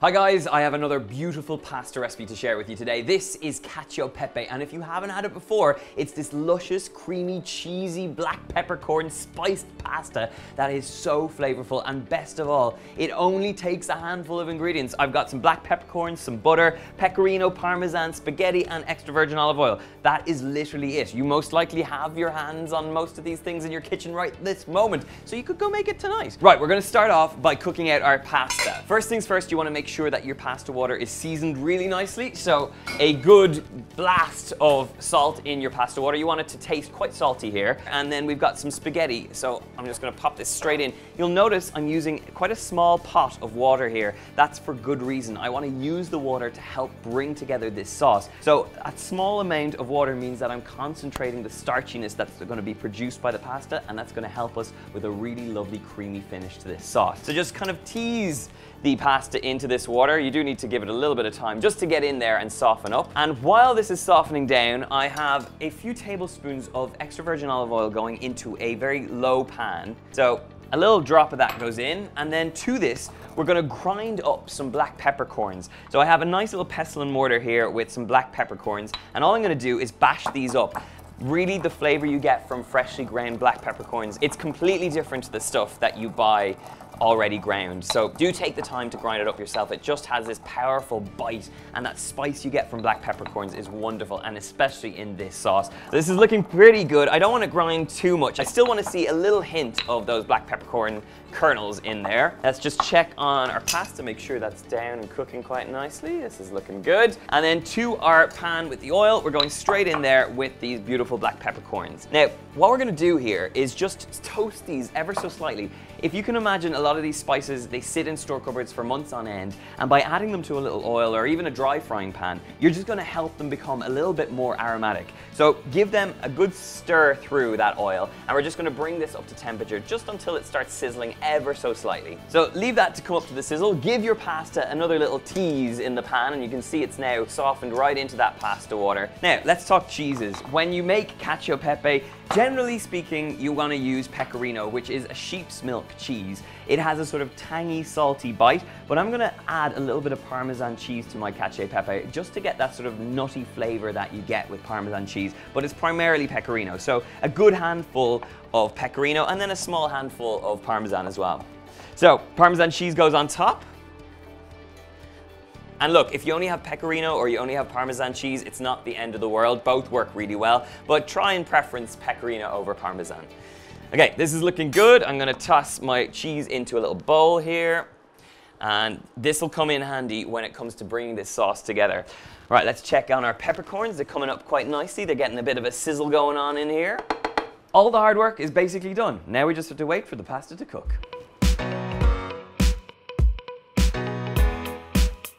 Hi guys, I have another beautiful pasta recipe to share with you today. This is cacio pepe, and if you haven't had it before, it's this luscious, creamy, cheesy black peppercorn spiced pasta that is so flavorful, and best of all, it only takes a handful of ingredients. I've got some black peppercorns, some butter, pecorino, parmesan, spaghetti, and extra virgin olive oil. That is literally it. You most likely have your hands on most of these things in your kitchen right this moment, so you could go make it tonight. Right, we're gonna start off by cooking out our pasta. First things first, you wanna make sure that your pasta water is seasoned really nicely. So a good blast of salt in your pasta water. You want it to taste quite salty here. And then we've got some spaghetti. So I'm just gonna pop this straight in. You'll notice I'm using quite a small pot of water here. That's for good reason. I wanna use the water to help bring together this sauce. So a small amount of water means that I'm concentrating the starchiness that's gonna be produced by the pasta and that's gonna help us with a really lovely creamy finish to this sauce. So just kind of tease the pasta into this water. You do need to give it a little bit of time just to get in there and soften up. And while this is softening down, I have a few tablespoons of extra virgin olive oil going into a very low pan. So a little drop of that goes in, and then to this, we're gonna grind up some black peppercorns. So I have a nice little pestle and mortar here with some black peppercorns, and all I'm gonna do is bash these up really the flavor you get from freshly ground black peppercorns. It's completely different to the stuff that you buy already ground. So do take the time to grind it up yourself. It just has this powerful bite and that spice you get from black peppercorns is wonderful and especially in this sauce. This is looking pretty good. I don't want to grind too much. I still want to see a little hint of those black peppercorn kernels in there. Let's just check on our pasta, make sure that's down and cooking quite nicely. This is looking good. And then to our pan with the oil, we're going straight in there with these beautiful black peppercorns. Now, what we're gonna do here is just toast these ever so slightly. If you can imagine a lot of these spices, they sit in store cupboards for months on end, and by adding them to a little oil or even a dry frying pan, you're just gonna help them become a little bit more aromatic. So give them a good stir through that oil, and we're just gonna bring this up to temperature just until it starts sizzling ever so slightly. So leave that to come up to the sizzle. Give your pasta another little tease in the pan and you can see it's now softened right into that pasta water. Now, let's talk cheeses. When you make cacio pepe, generally speaking, you want to use pecorino, which is a sheep's milk cheese. It has a sort of tangy, salty bite, but I'm going to add a little bit of Parmesan cheese to my cacio e pepe just to get that sort of nutty flavor that you get with Parmesan cheese, but it's primarily pecorino. So a good handful of pecorino and then a small handful of Parmesan as well. So Parmesan cheese goes on top. And look, if you only have pecorino or you only have Parmesan cheese, it's not the end of the world. Both work really well, but try and preference pecorino over Parmesan. Okay, this is looking good. I'm gonna toss my cheese into a little bowl here. And this will come in handy when it comes to bringing this sauce together. All right, let's check on our peppercorns. They're coming up quite nicely. They're getting a bit of a sizzle going on in here. All the hard work is basically done. Now we just have to wait for the pasta to cook.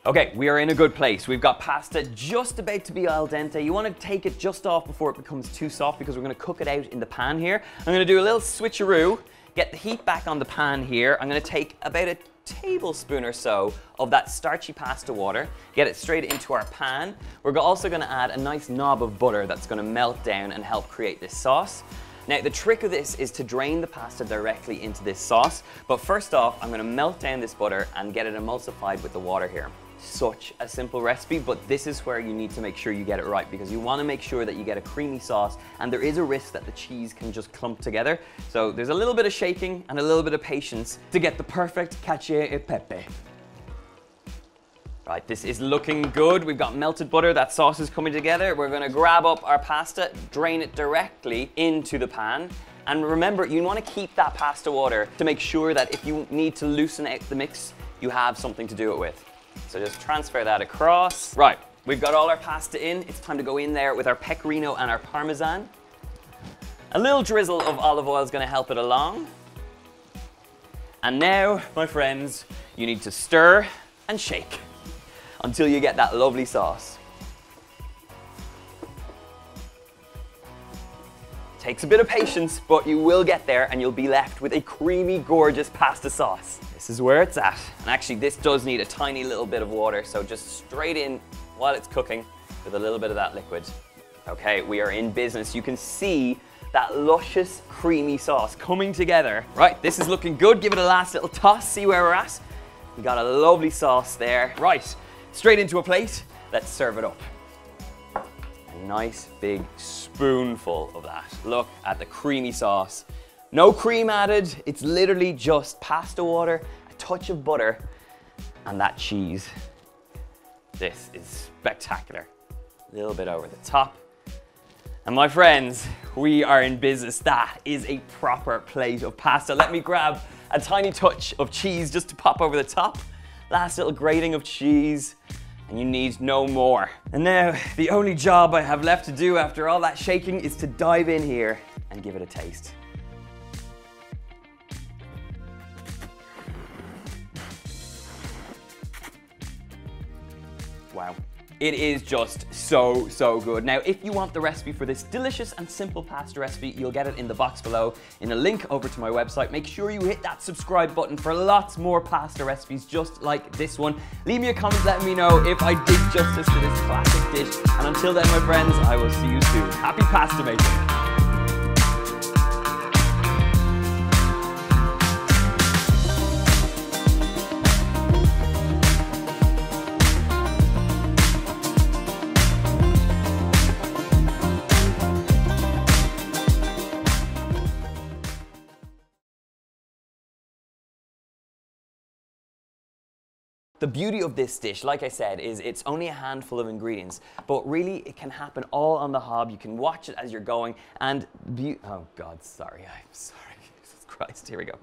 Okay, we are in a good place. We've got pasta just about to be al dente. You want to take it just off before it becomes too soft because we're going to cook it out in the pan here. I'm going to do a little switcheroo, get the heat back on the pan here. I'm going to take about a tablespoon or so of that starchy pasta water, get it straight into our pan. We're also going to add a nice knob of butter that's going to melt down and help create this sauce. Now, the trick of this is to drain the pasta directly into this sauce. But first off, I'm gonna melt down this butter and get it emulsified with the water here. Such a simple recipe, but this is where you need to make sure you get it right because you wanna make sure that you get a creamy sauce and there is a risk that the cheese can just clump together. So there's a little bit of shaking and a little bit of patience to get the perfect cacio e pepe. Right, this is looking good. We've got melted butter, that sauce is coming together. We're gonna grab up our pasta, drain it directly into the pan. And remember, you wanna keep that pasta water to make sure that if you need to loosen out the mix, you have something to do it with. So just transfer that across. Right, we've got all our pasta in. It's time to go in there with our pecorino and our parmesan. A little drizzle of olive oil is gonna help it along. And now, my friends, you need to stir and shake until you get that lovely sauce. Takes a bit of patience, but you will get there and you'll be left with a creamy, gorgeous pasta sauce. This is where it's at. And actually, this does need a tiny little bit of water, so just straight in while it's cooking with a little bit of that liquid. Okay, we are in business. You can see that luscious, creamy sauce coming together. Right, this is looking good. Give it a last little toss, see where we're at. We got a lovely sauce there. Right, straight into a plate. Let's serve it up. Nice big spoonful of that. Look at the creamy sauce. No cream added. It's literally just pasta water, a touch of butter, and that cheese. This is spectacular. A little bit over the top. And my friends, we are in business. That is a proper plate of pasta. Let me grab a tiny touch of cheese just to pop over the top. Last little grating of cheese, and you need no more. And now, the only job I have left to do after all that shaking is to dive in here and give it a taste. Wow. It is just so, so good. Now, if you want the recipe for this delicious and simple pasta recipe, you'll get it in the box below in a link over to my website. Make sure you hit that subscribe button for lots more pasta recipes just like this one. Leave me a comment letting me know if I did justice to this classic dish. And until then, my friends, I will see you soon. Happy pasta making. The beauty of this dish, like I said, is it's only a handful of ingredients, but really it can happen all on the hob. You can watch it as you're going and, oh God, sorry, I'm sorry, Jesus Christ, here we go.